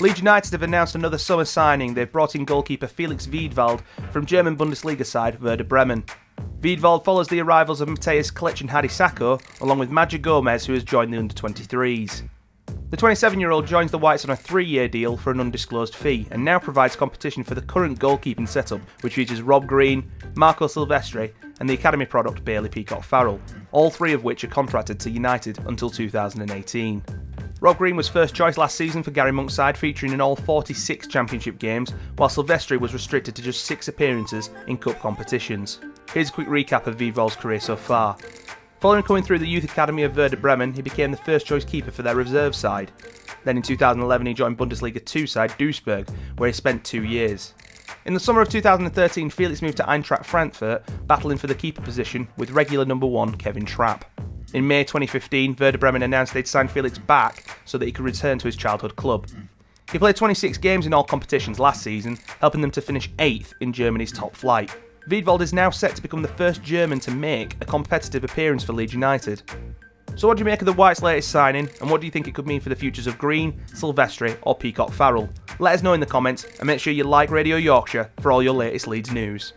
Leeds United have announced another summer signing. They've brought in goalkeeper Felix Wiedwald from German Bundesliga side Werder Bremen. Wiedwald follows the arrivals of Mateusz Klich and Hadi Sacko, along with Madger Gomes, who has joined the under-23s. The 27-year-old joins the Whites on a three-year deal for an undisclosed fee, and now provides competition for the current goalkeeping setup, which features Rob Green, Marco Silvestri, and the academy product Bailey Peacock Farrell, all three of which are contracted to United until 2018. Rob Green was first choice last season for Gary Monk's side, featuring in all 46 championship games, while Silvestri was restricted to just six appearances in cup competitions. Here's a quick recap of Wiedwald's career so far. Following coming through the youth academy of Werder Bremen, he became the first choice keeper for their reserve side. Then in 2011 he joined Bundesliga 2 side Duisburg, where he spent two years. In the summer of 2013, Felix moved to Eintracht Frankfurt, battling for the keeper position with regular number one Kevin Trapp. In May 2015, Werder Bremen announced they'd signed Felix back so that he could return to his childhood club. He played 26 games in all competitions last season, helping them to finish 8th in Germany's top flight. Wiedwald is now set to become the first German to make a competitive appearance for Leeds United. So what do you make of the White's latest signing, and what do you think it could mean for the futures of Green, Silvestri or Peacock Farrell? Let us know in the comments, and make sure you like Radio Yorkshire for all your latest Leeds news.